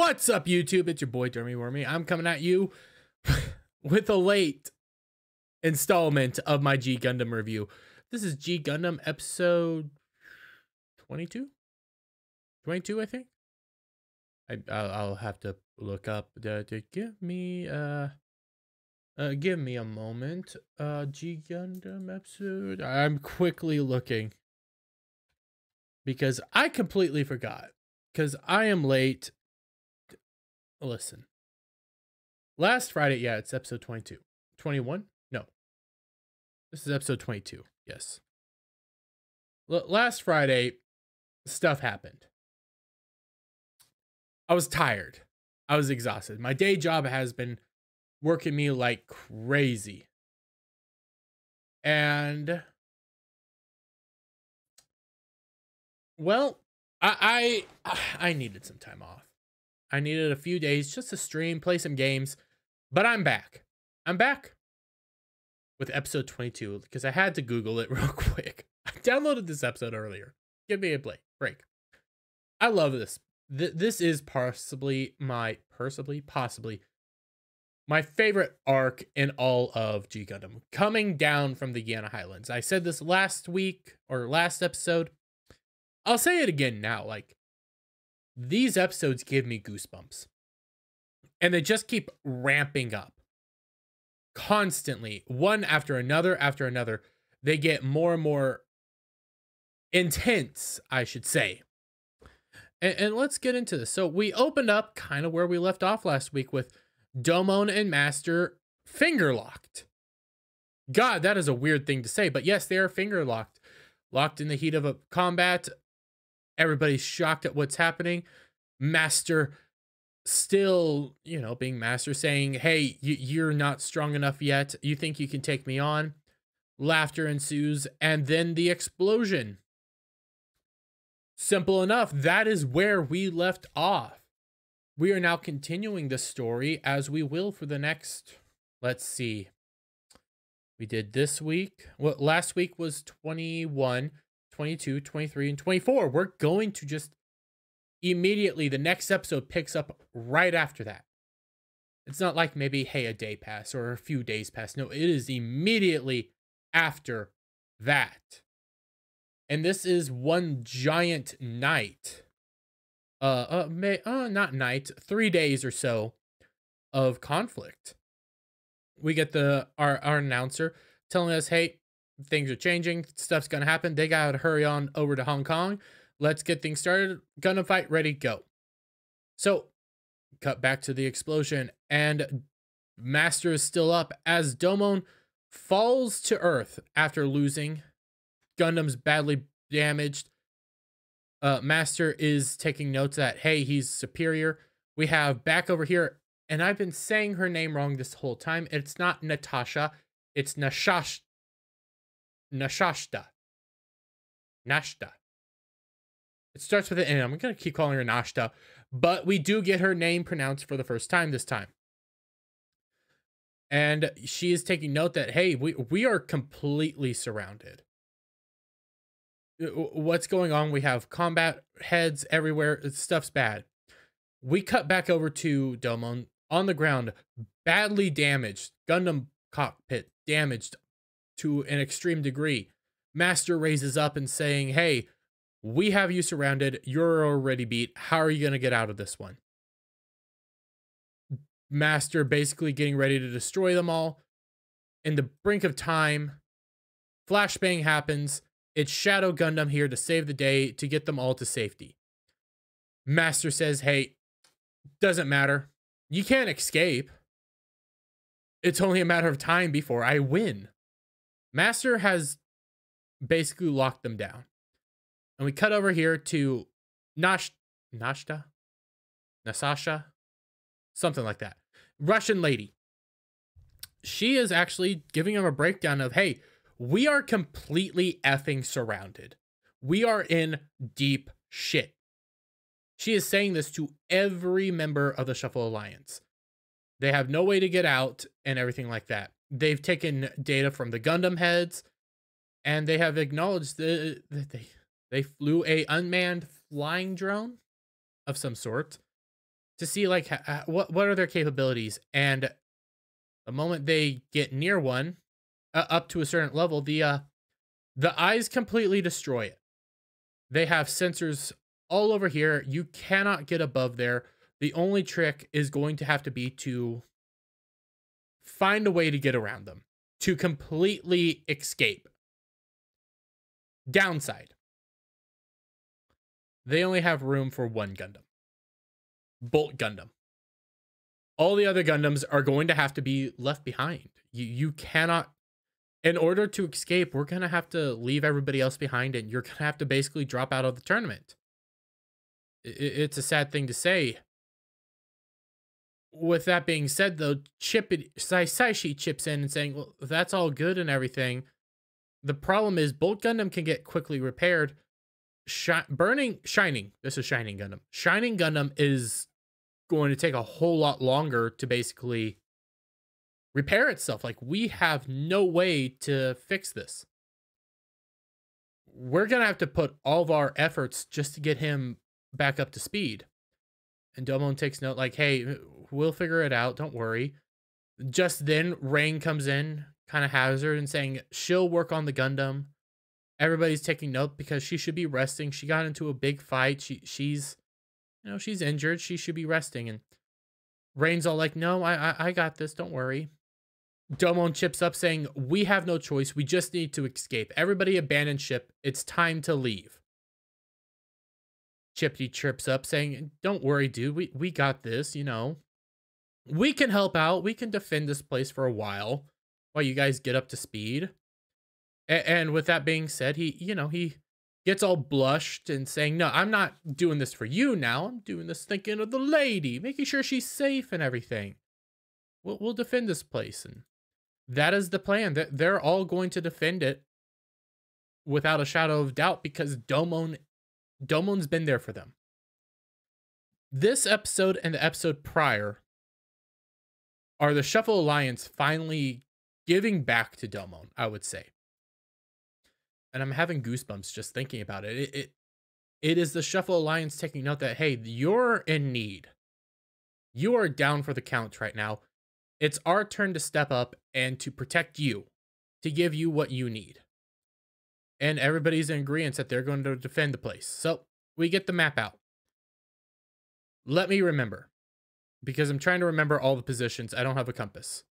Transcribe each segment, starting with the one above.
What's up, YouTube? It's your boy, Dermy Wermy. I'm coming at you with a late installment of my G Gundam review. This is G Gundam episode 22? 22, I think. I, I'll, have to look up to give me, uh, uh, give me a moment. Uh, G Gundam episode. I'm quickly looking because I completely forgot because I am late listen. Last Friday, yeah, it's episode 22. 21? No. This is episode 22. Yes. L- last Friday, stuff happened. I was tired. I was exhausted. My day job has been working me like crazy. And well, I I I needed some time off. I needed a few days just to stream, play some games, but I'm back. I'm back with episode 22 because I had to Google it real quick. I downloaded this episode earlier. Give me a break. Break. I love this. Th- this is possibly my, possibly, possibly my favorite arc in all of G Gundam, coming down from the Guiana Highlands. I said this last week or last episode. I'll say it again now. Like, these episodes give me goosebumps. And they just keep ramping up constantly, one after another after another. They get more and more intense, I should say. And, and let's get into this. So we opened up kind of where we left off last week with Domon and Master finger locked. God, that is a weird thing to say, but yes, they are finger locked. Locked in the heat of a combat, Everybody's shocked at what's happening. Master still, you know, being master saying, Hey, you're not strong enough yet. You think you can take me on? Laughter ensues, and then the explosion. Simple enough. That is where we left off. We are now continuing the story as we will for the next, let's see. We did this week. Well, last week was 21. 22, 23, and 24. We're going to just immediately, the next episode picks up right after that. It's not like maybe, hey, a day pass or a few days pass. No, it is immediately after that. And this is one giant night. Uh, uh, may, uh, not night, three days or so of conflict. We get the our, our announcer telling us, hey, things are changing, stuff's gonna happen. They gotta hurry on over to Hong Kong. Let's get things started. Gonna fight, ready, go. So, cut back to the explosion, and Master is still up as Domon falls to Earth after losing. Gundam's badly damaged. Uh, Master is taking notes that, hey, he's superior. We have back over here, and I've been saying her name wrong this whole time. It's not Natasha, it's Nashash Nashashta. Nashta. It starts with an N. I'm going to keep calling her Nashta, but we do get her name pronounced for the first time this time. And she is taking note that, hey, we, we are completely surrounded. Uh, what's going on? We have combat heads everywhere. Stuff's bad. We cut back over to Domon on the ground, badly damaged. Gundam cockpit damaged to an extreme degree. Master raises up and saying, Hey, we have you surrounded. You're already beat. How are you going to get out of this one? Master basically getting ready to destroy them all. In the brink of time, flashbang happens. It's Shadow Gundam here to save the day to get them all to safety. Master says, Hey, doesn't matter. You can't escape. It's only a matter of time before I win. Master has basically locked them down. And we cut over here to Nash Nashta? Nasasha? Something like that. Russian lady. She is actually giving him a breakdown of, hey, we are completely effing surrounded. We are in deep shit. She is saying this to every member of the Shuffle Alliance. They have no way to get out and everything like that they've taken data from the Gundam heads, and they have acknowledged that they they flew a unmanned flying drone of some sort to see like what what are their capabilities and the moment they get near one uh, up to a certain level the uh the eyes completely destroy it. They have sensors all over here. You cannot get above there. The only trick is going to have to be to find a way to get around them to completely escape downside they only have room for one gundam Bolt Gundam. All the other Gundams are going to have to be left behind. You you cannot in order to escape, we're going to have to leave everybody else behind and you're going to have to basically drop out of the tournament. It's a sad thing to say. With that being said, though, Chip Saishi chips in and saying, well, that's all good and everything. The problem is Bolt Gundam can get quickly repaired. Shi burning, Shining, this is Shining Gundam. Shining Gundam is going to take a whole lot longer to basically repair itself. Like we have no way to fix this. We're to have to put all of our efforts just to get him back up to speed. And Domon takes note like, hey, we'll figure it out. Don't worry. Just then, Rain comes in, kind of hazard, and saying she'll work on the Gundam. Everybody's taking note because she should be resting. She got into a big fight. She she's you know, she's injured. She should be resting. And Rain's all like, no, I, I, I got this. Don't worry. Domon chips up saying, we have no choice. We just need to escape. Everybody abandon ship. It's time to leave. Chippy trips up saying, don't worry, dude. We, we got this, you know. We can help out. We can defend this place for a while while you guys get up to speed. A and with that being said, he, you know, he gets all blushed and saying, No, I'm not doing this for you now. I'm doing this thinking of the lady, making sure she's safe and everything. We'll, we'll defend this place. And that is the plan. That They're all going to defend it without a shadow of doubt because Domon Domon's been there for them. This episode and the episode prior are the Shuffle Alliance finally giving back to Domon, I would say and I'm having goosebumps just thinking about it. It it, it is the Shuffle Alliance taking note that hey, you're in need. You are down for the count right now. It's our turn to step up and to protect you, to give you what you need. And everybody's in agreement that they're going to defend the place. So we get the map out. Let me remember, because I'm trying to remember all the positions. I don't have a compass.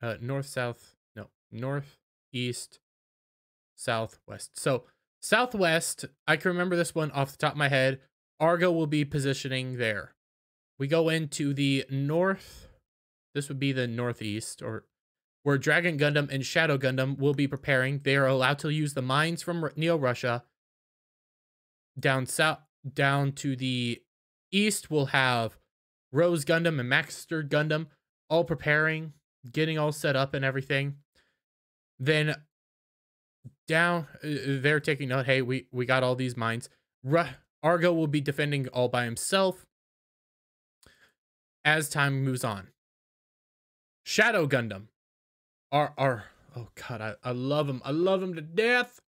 Uh, north, south, no, north, east, southwest. So southwest, I can remember this one off the top of my head. Argo will be positioning there. We go into the north. This would be the northeast, or where Dragon Gundam and Shadow Gundam will be preparing. They are allowed to use the mines from Neo Russia. Down south, down to the east, we'll have Rose Gundam and Master Gundam all preparing, getting all set up and everything. Then down. Uh, uh, they're taking note. Hey, we we got all these mines. Argo will be defending all by himself as time moves on. Shadow Gundam. Are are oh god, I, I love him. I love him to death.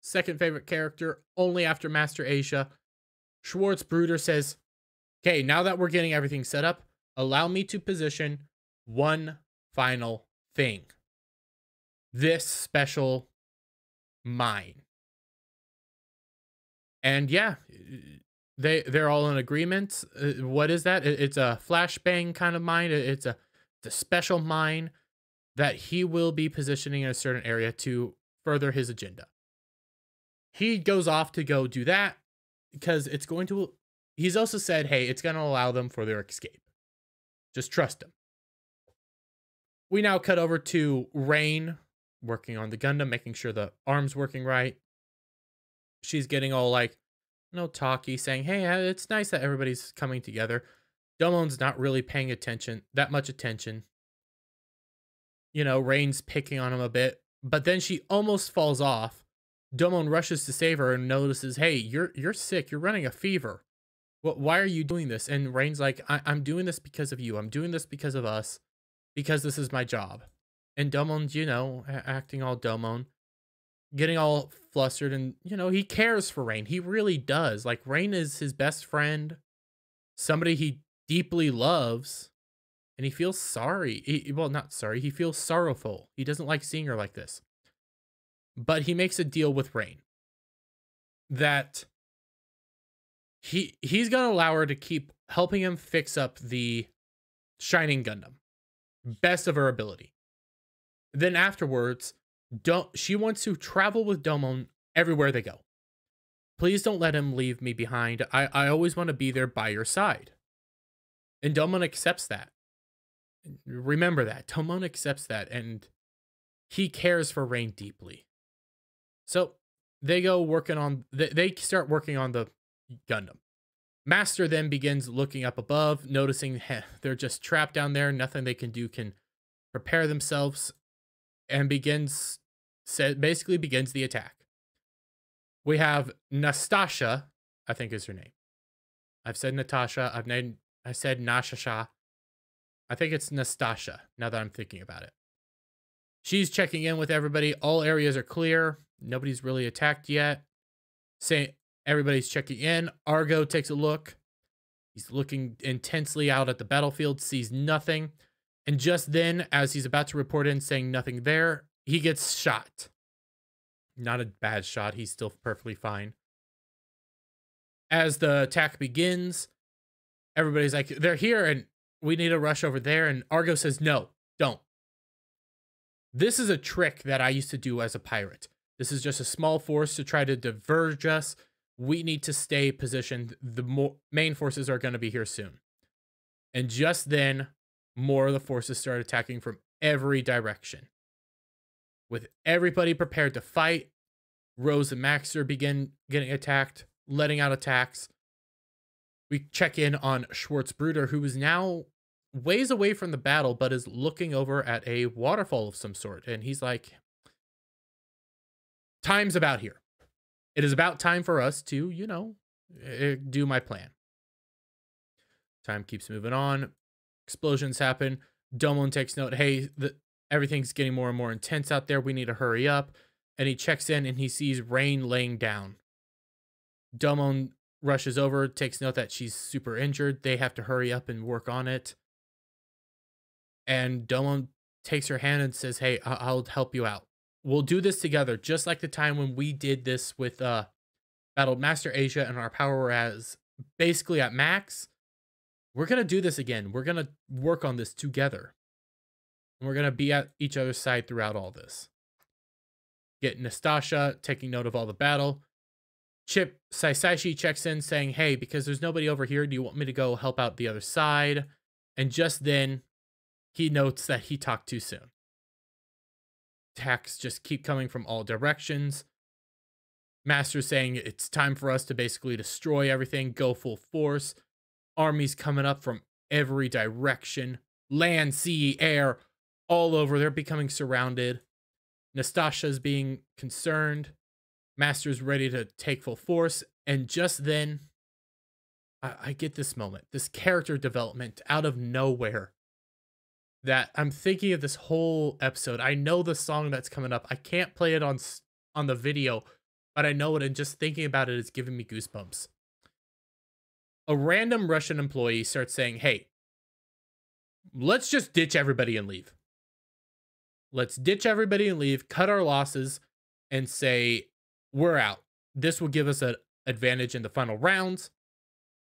Second favorite character, only after Master Asia. Schwarz Bruder says, Okay, now that we're getting everything set up, allow me to position one final thing. This special mine. And yeah, they they're all in agreement. Uh, what is that? It's a flashbang kind of mine. It's a it's a special mine that he will be positioning in a certain area to further his agenda. He goes off to go do that because it's going to he's also said, "Hey, it's going to allow them for their escape. Just trust him." We now cut over to Rain working on the Gundam, making sure the arm's working right. She's getting all like, no talky, saying, hey, uh, it's nice that everybody's coming together. Domon's not really paying attention, that much attention. You know, Rain's picking on him a bit, but then she almost falls off. Domon rushes to save her and notices, hey, you're you're sick, you're running a fever. What why are you doing this? And Rain's like, I- I'm doing this because of you. I'm doing this because of us. Because this is my job. And Domon's, you know, acting all Domon, getting all flustered, and you know, he cares for Rain. He really does. Like Rain is his best friend, somebody he deeply loves and he feels sorry. He, well, not sorry. He feels sorrowful. He doesn't like seeing her like this. But he makes a deal with Rain that he he's going to allow her to keep helping him fix up the Shining Gundam best of her ability. Then afterwards, don't she wants to travel with Domon everywhere they go. Please don't let him leave me behind. I, I always want to be there by your side. And Domon accepts that. Remember that. Domon accepts that and he cares for Rain deeply. So they go working on they, start working on the Gundam. Master then begins looking up above, noticing they're just trapped down there. Nothing they can do can prepare themselves, and begins basically begins the attack. We have Nastasha, I think is her name. I've said Natasha. I've named. I said Nashasha. I think it's Nastasha. Now that I'm thinking about it, she's checking in with everybody. All areas are clear. Nobody's really attacked yet. Say Everybody's checking in. Argo takes a look. He's looking intensely out at the battlefield, sees nothing. And just then, as he's about to report in saying nothing there, he gets shot. Not a bad shot. He's still perfectly fine. As the attack begins, everybody's like, they're here and we need to rush over there. And Argo says, no, don't. This is a trick that I used to do as a pirate. This is just a small force to try to diverge us we need to stay positioned. The more main forces are going to be here soon. And just then, more of the forces start attacking from every direction. With everybody prepared to fight, Rose and Maxter begin getting attacked, letting out attacks. We check in on Schwarzbruder, who is now ways away from the battle, but is looking over at a waterfall of some sort. And he's like, Time's about here. It is about time for us to, you know, eh, do my plan. Time keeps moving on. Explosions happen. Domon takes note. Hey, the, everything's getting more and more intense out there. We need to hurry up. And he checks in and he sees Rain laying down. Domon rushes over, takes note that she's super injured. They have to hurry up and work on it. And Domon takes her hand and says, Hey, I- I'll help you out we'll do this together, just like the time when we did this with uh Battle Master Asia and our power as basically at max. We're gonna do this again. We're gonna work on this together. And we're gonna be at each other's side throughout all this. Get Nastasha taking note of all the battle. Chip Saisashi checks in saying, Hey, because there's nobody over here, do you want me to go help out the other side? And just then he notes that he talked too soon attacks just keep coming from all directions. Master saying it's time for us to basically destroy everything, go full force. Armies coming up from every direction land, sea, air, all over. They're becoming surrounded. Nastasha's being concerned. Master's ready to take full force. And just then, I, I get this moment, this character development out of nowhere that I'm thinking of this whole episode. I know the song that's coming up. I can't play it on on the video, but I know it and just thinking about it is giving me goosebumps. A random Russian employee starts saying, "Hey, let's just ditch everybody and leave. Let's ditch everybody and leave, cut our losses and say we're out. This will give us an advantage in the final rounds.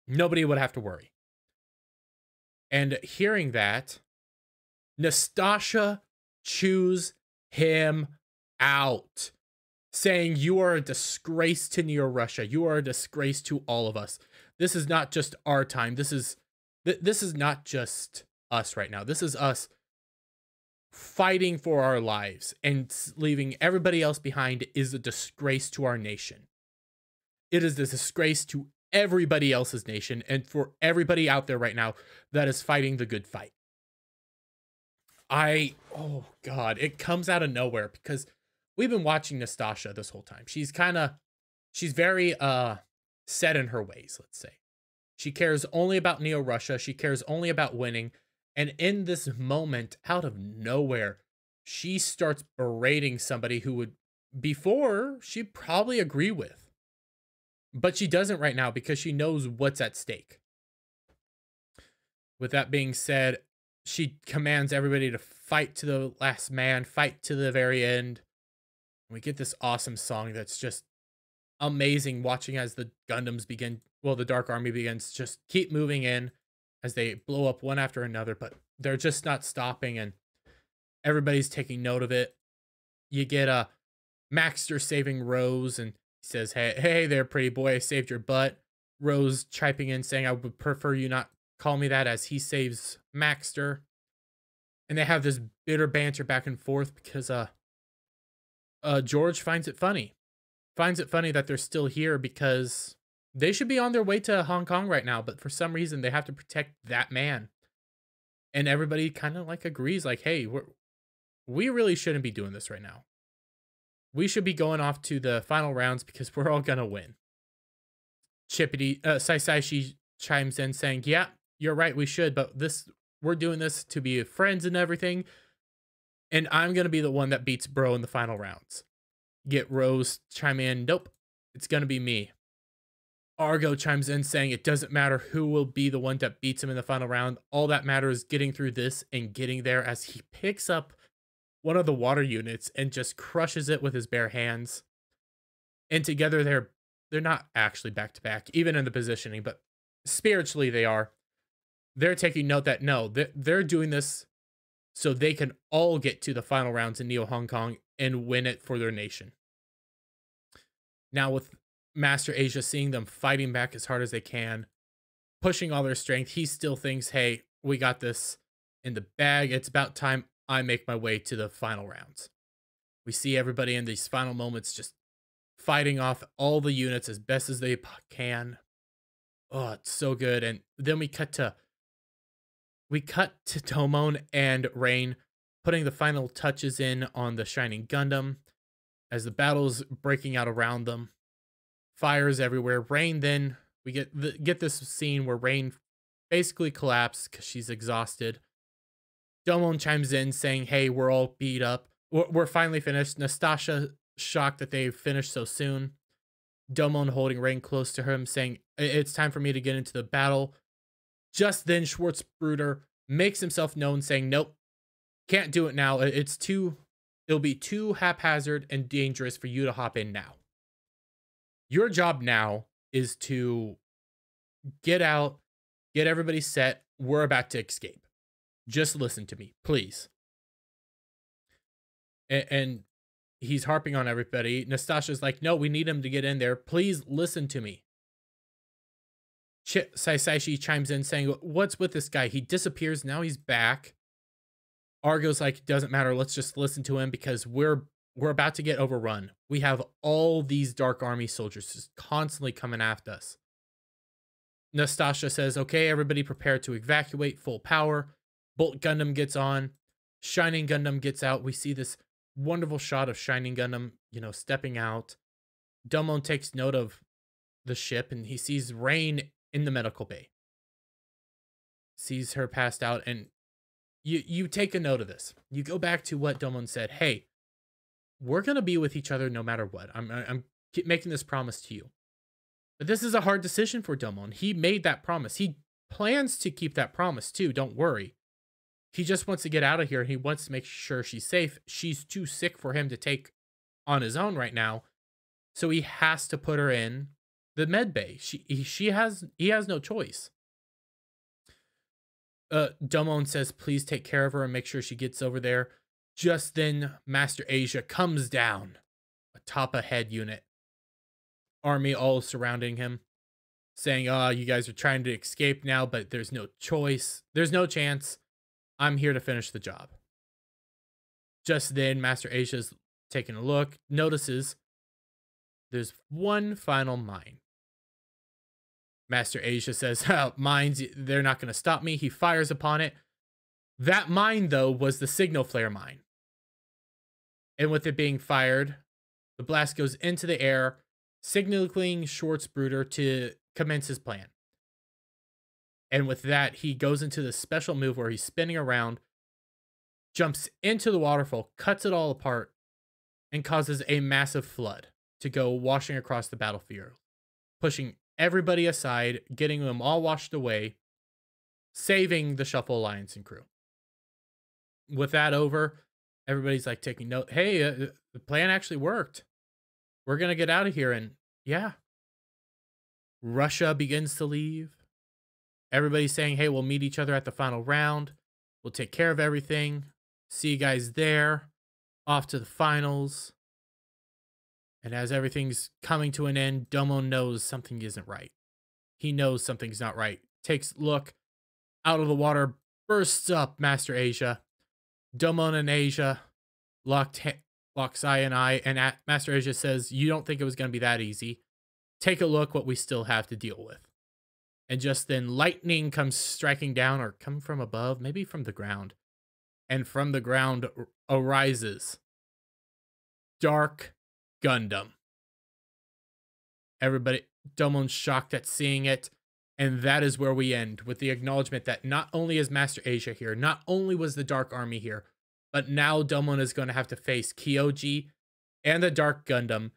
Nobody would have to worry." And hearing that, Nastasha choose him out, saying, You are a disgrace to Neo Russia. You are a disgrace to all of us. This is not just our time. This is th- this is not just us right now. This is us fighting for our lives and leaving everybody else behind is a disgrace to our nation. It is a disgrace to everybody else's nation and for everybody out there right now that is fighting the good fight. I oh god, it comes out of nowhere because we've been watching Nastasha this whole time. She's kind of she's very uh set in her ways, let's say. She cares only about Neo Russia. She cares only about winning. And in this moment, out of nowhere, she starts berating somebody who would before she'd probably agree with. But she doesn't right now because she knows what's at stake. with that being said, she commands everybody to fight to the last man, fight to the very end. And we get this awesome song that's just amazing watching as the Gundams begin, well, the Dark Army begins just keep moving in as they blow up one after another, but they're just not stopping and everybody's taking note of it. You get a Maxter saving Rose and he says, Hey, hey there, pretty boy, I saved your butt. Rose chiming in saying, I would prefer you not call me that as he saves Maxter. And they have this bitter banter back and forth because uh uh George finds it funny. Finds it funny that they're still here because they should be on their way to Hong Kong right now, but for some reason they have to protect that man. And everybody kind of like agrees, like, hey, we're, we really shouldn't be doing this right now. We should be going off to the final rounds because we're all gonna win. Chippity uh Sai Saici chimes in saying, Yeah, you're right, we should, but this we're doing this to be friends and everything. And I'm gonna be the one that beats Bro in the final rounds. Get Rose chime in, nope, it's gonna be me. Argo chimes in saying it doesn't matter who will be the one that beats him in the final round. All that matters is getting through this and getting there as he picks up one of the water units and just crushes it with his bare hands. And together they're they're not actually back to back, even in the positioning, but spiritually they are. They're taking note that no, they're, they're doing this so they can all get to the final rounds in Neo Hong Kong and win it for their nation. Now, with Master Asia seeing them fighting back as hard as they can, pushing all their strength, he still thinks, hey, we got this in the bag. It's about time I make my way to the final rounds. We see everybody in these final moments just fighting off all the units as best as they can. Oh, it's so good. And then we cut to we cut to Domon and Rain putting the final touches in on the Shining Gundam as the battle's breaking out around them. Fires everywhere. Rain then we get the, get this scene where Rain basically collapses because she's exhausted. Domon chimes in saying, "Hey, we're all beat up. We're, we're finally finished." Nastasha shocked that they finished so soon. Domon holding Rain close to him, saying, "It's time for me to get into the battle." Just then, Schwarzbruder makes himself known, saying, Nope, can't do it now. It's too, it'll be too haphazard and dangerous for you to hop in now. Your job now is to get out, get everybody set. We're about to escape. Just listen to me, please. And, and he's harping on everybody. Nastasha's like, no, we need him to get in there. Please listen to me. Ch- Sai Saici chimes in saying, What's with this guy? He disappears. Now he's back. Argo's like, Doesn't matter. Let's just listen to him because we're we're about to get overrun. We have all these Dark Army soldiers just constantly coming after us. Nastasha says, Okay, everybody prepare to evacuate full power. Bolt Gundam gets on. Shining Gundam gets out. We see this wonderful shot of Shining Gundam, you know, stepping out. Domon takes note of the ship and he sees Rain in the medical bay. Sees her passed out, and you you take a note of this. You go back to what Domon said. Hey, we're gonna be with each other no matter what. I'm I'm making this promise to you. But this is a hard decision for Domon. He made that promise. He plans to keep that promise too. Don't worry. He just wants to get out of here. And he wants to make sure she's safe. She's too sick for him to take on his own right now. So he has to put her in the med bay. She he, she has he has no choice. Uh, Domon says, "Please take care of her and make sure she gets over there." Just then, Master Asia comes down atop a head unit. Army all surrounding him, saying, "Ah, oh, you guys are trying to escape now, but there's no choice. There's no chance. I'm here to finish the job." Just then, Master Asia's taking a look, notices there's one final mine. Master Asia says, oh, Mines, they're not going to stop me. He fires upon it. That mine, though, was the signal flare mine. And with it being fired, the blast goes into the air, signaling Schwarzbruder to commence his plan. And with that, he goes into the special move where he's spinning around, jumps into the waterfall, cuts it all apart, and causes a massive flood to go washing across the battlefield, pushing everybody aside, getting them all washed away. saving the Shuffle Alliance and crew. With that over, everybody's like taking note. Hey, uh, the plan actually worked. We're to get out of here. And yeah, Russia begins to leave. Everybody's saying, hey, we'll meet each other at the final round. We'll take care of everything. See you guys there. Off to the finals. And as everything's coming to an end, Domon knows something isn't right. He knows something's not right. Takes look out of the water, bursts up Master Asia. Domon and Asia locked locks eye and eye, and at Master Asia says, "You don't think it was going to be that easy? Take a look what we still have to deal with." And just then, lightning comes striking down, or come from above, maybe from the ground, and from the ground arises Dark Gundam. Everybody, Domon's shocked at seeing it. And that is where we end with the acknowledgement that not only is Master Asia here, not only was the Dark Army here, but now Domon is going to have to face Kyoji and the Dark Gundam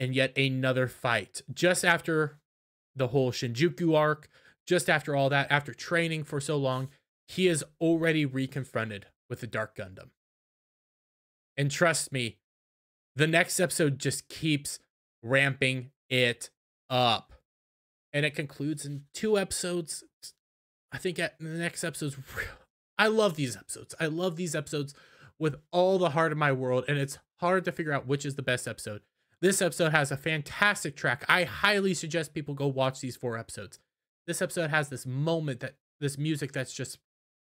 in yet another fight. Just after the whole Shinjuku arc, just after all that, after training for so long, he is already reconfronted with the Dark Gundam. And trust me, the next episode just keeps ramping it up. And it concludes in two episodes. I think at the next episode's I love these episodes. I love these episodes with all the heart of my world, and it's hard to figure out which is the best episode. This episode has a fantastic track. I highly suggest people go watch these four episodes. This episode has this moment that this music that's just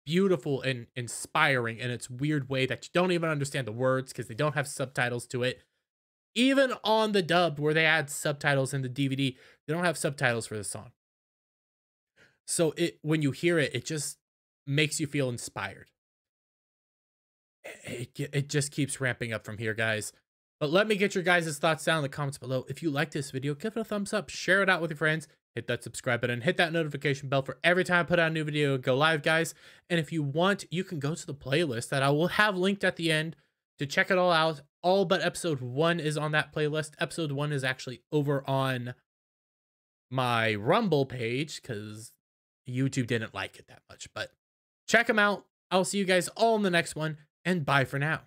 beautiful and inspiring in its weird way that you don't even understand the words because they don't have subtitles to it. Even on the dub where they add subtitles in the DVD, they don't have subtitles for the song. So it when you hear it, it just makes you feel inspired. It, it just keeps ramping up from here, guys. But let me get your guys' thoughts down in the comments below. If you like this video, give it a thumbs up, share it out with your friends, hit that subscribe button, hit that notification bell for every time I put out a new video go live, guys. And if you want, you can go to the playlist that I will have linked at the end to check it all out. All but episode one is on that playlist. Episode one is actually over on my Rumble page because YouTube didn't like it that much. But check them out. I'll see you guys all in the next one, and bye for now.